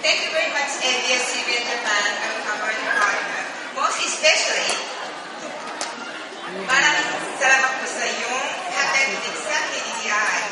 Thank you very much, uh, ABS Winterman, our company partner. Most especially, maraming salamat po sa iyong hatag sa KDI.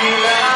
Tequila.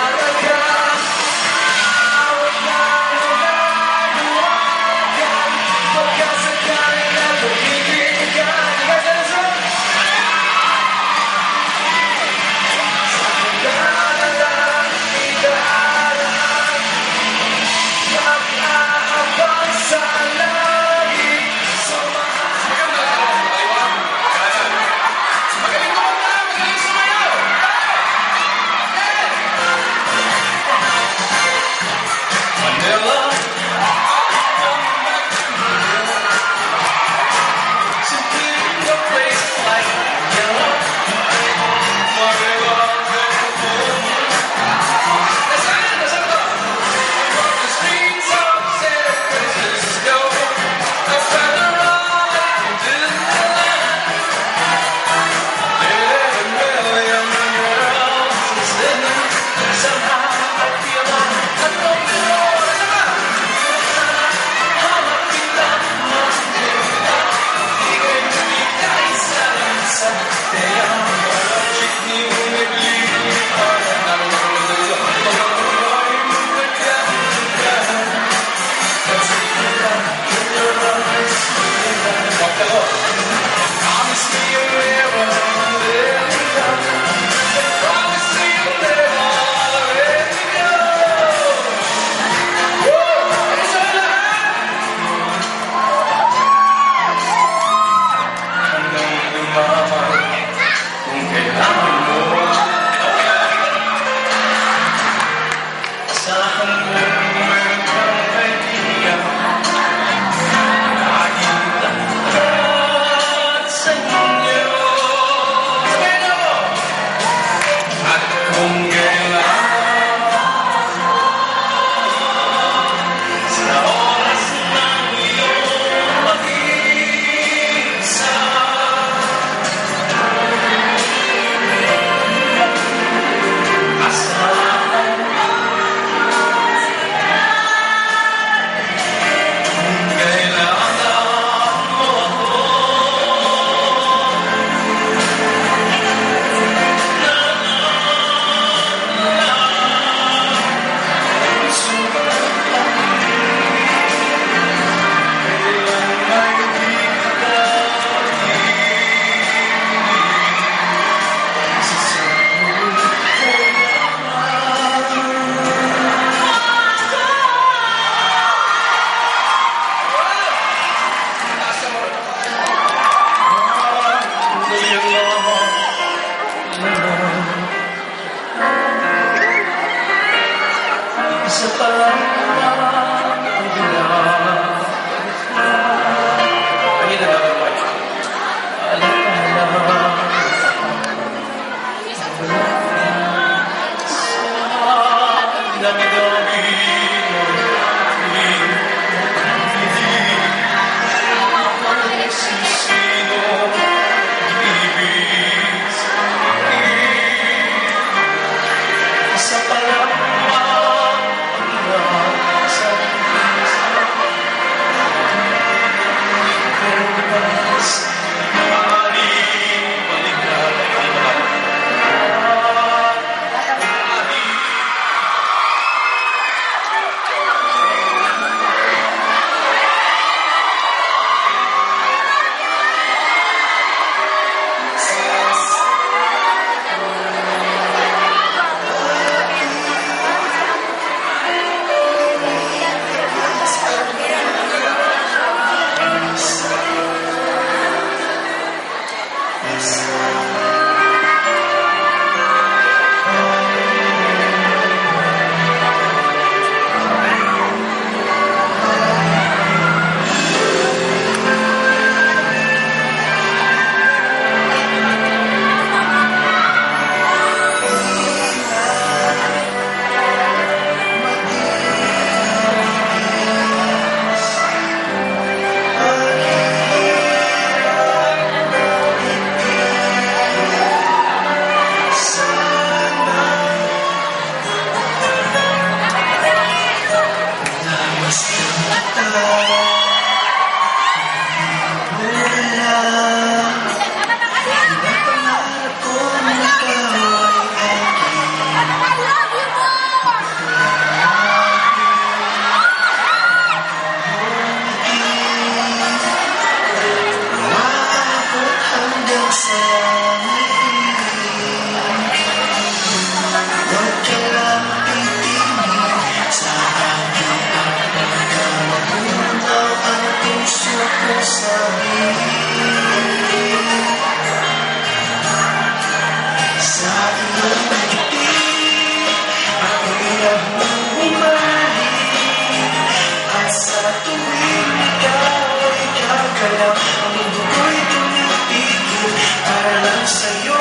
Sa tuwing ikaw ay kakalaw Ang mundo ko'y tumitigil Para lang sa'yo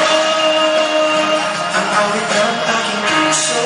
Ang awit ng aking puso.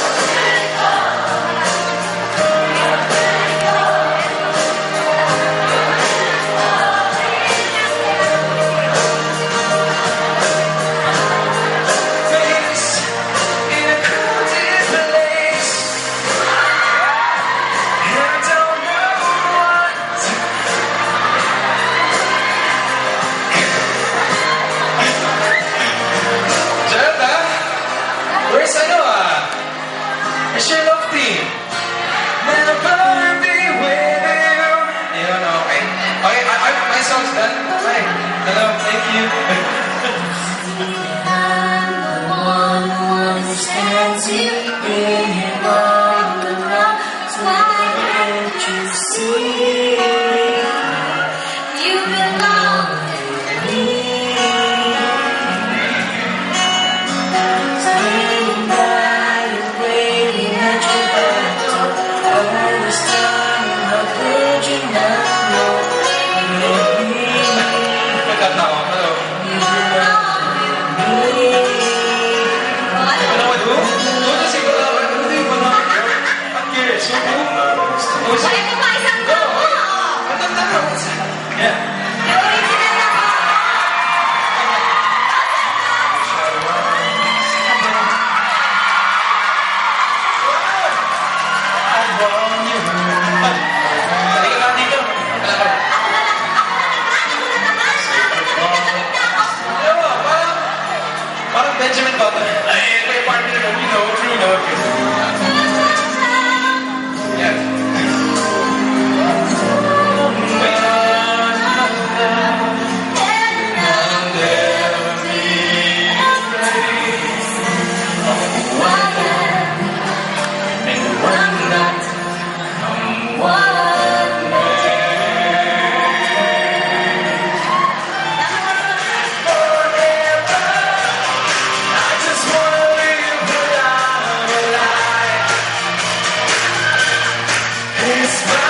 Christmas.